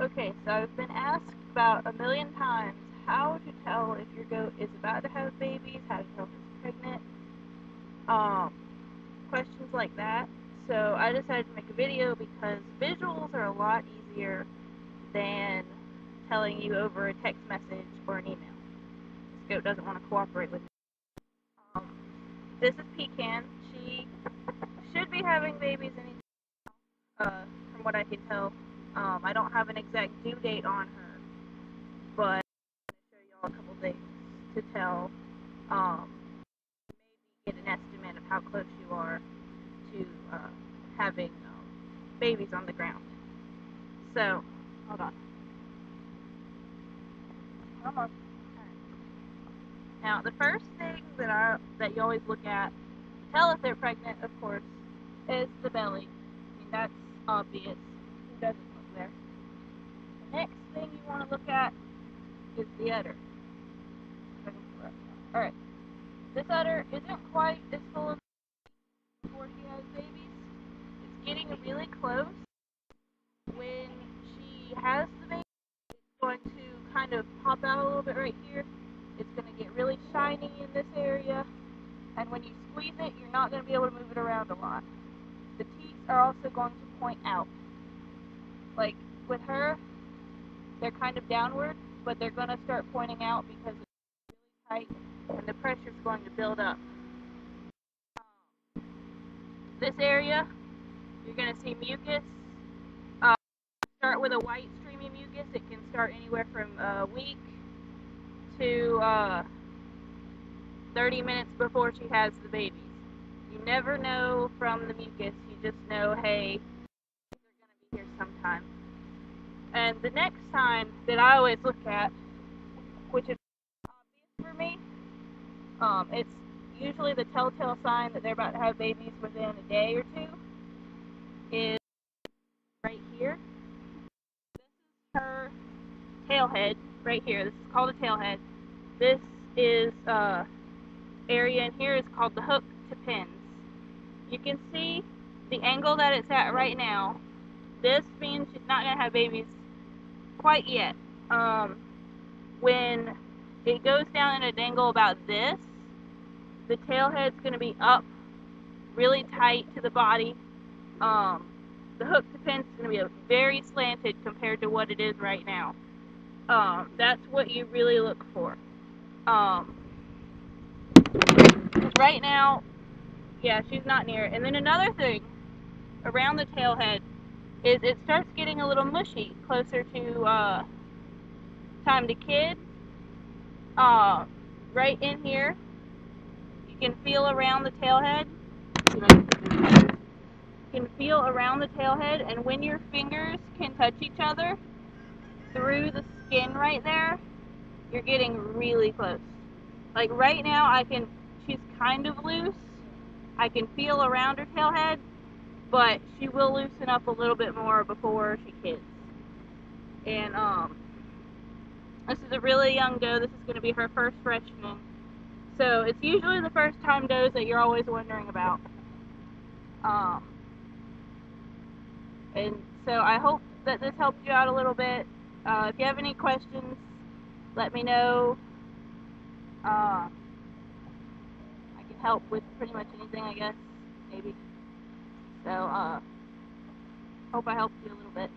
Okay, so I've been asked about a million times how to tell if your goat is about to have babies, how to tell if it's pregnant, um, questions like that. So I decided to make a video because visuals are a lot easier than telling you over a text message or an email. This goat doesn't want to cooperate with me. Um, this is Pecan. She should be having babies any uh, from what I can tell. Um, I don't have an exact due date on her, but I'm show you all a couple things to tell. Um, maybe get an estimate of how close you are to uh, having um, babies on the ground. So, hold on. Now, the first thing that I that you always look at, to tell if they're pregnant, of course, is the belly. I mean, that's obvious. Who doesn't there? The next thing you want to look at is the udder. Alright. This udder isn't quite as full of before she has babies. It's getting really close. When she has the baby, it's going to kind of pop out a little bit right here. It's going to get really shiny in this area. And when you squeeze it, you're not going to be able to move it around a lot. The teats are also going to point out. Like with her, they're kind of downward, but they're going to start pointing out because it's really tight and the pressure is going to build up. This area, you're going to see mucus. Uh, start with a white streamy mucus. It can start anywhere from a week to uh, 30 minutes before she has the babies. You never know from the mucus. You just know, hey, they're going to be here sometime. And the next sign that I always look at, which is obvious for me, um, it's usually the telltale sign that they're about to have babies within a day or two, is right here. This is her tail head right here. This is called a tail head. This is uh, area in here is called the hook to pins. You can see the angle that it's at right now. This means she's not going to have babies quite yet. Um, when it goes down at an angle about this, the tail head's going to be up really tight to the body. Um, the hook to is going to be very slanted compared to what it is right now. Um, that's what you really look for. Um, right now, yeah, she's not near it. And then another thing around the tail head is it starts getting a little mushy closer to uh, time to kid. Uh, right in here, you can feel around the tail head. You can feel around the tail head, and when your fingers can touch each other through the skin right there, you're getting really close. Like right now, I can, she's kind of loose. I can feel around her tail head, but she will loosen up a little bit more before she kids. And um, this is a really young doe. This is going to be her first freshening. So it's usually the first time does that you're always wondering about. Um, and so I hope that this helped you out a little bit. Uh, if you have any questions, let me know. Uh, I can help with pretty much anything, I guess, maybe. So, uh, hope I helped you a little bit.